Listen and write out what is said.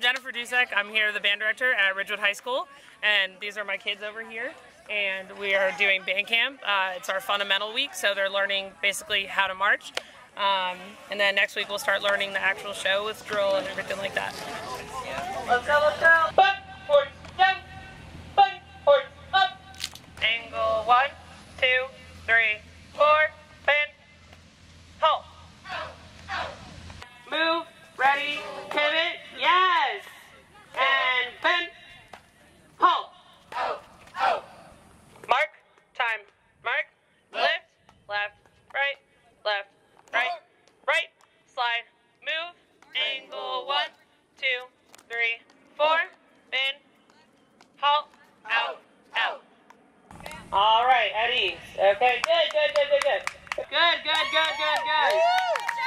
Dusek. I'm here, the band director at Ridgewood High School, and these are my kids over here. And we are doing band camp. Uh, it's our fundamental week, so they're learning basically how to march. Um, and then next week we'll start learning the actual show with drill and everything like that. Let's go, let's go. Foot, forward, down. Foot, forward, up. Angle, one, two, three, four. Bend. Halt. Move, ready, pivot, yes. And bend. Halt. Mark, time. Mark, lift, left, right, left, right, right, slide, move, angle, one, two, three, four, bend, halt, out, out. All right, at ease. Okay, good, good, good, good, good. Good, good, good, good, good.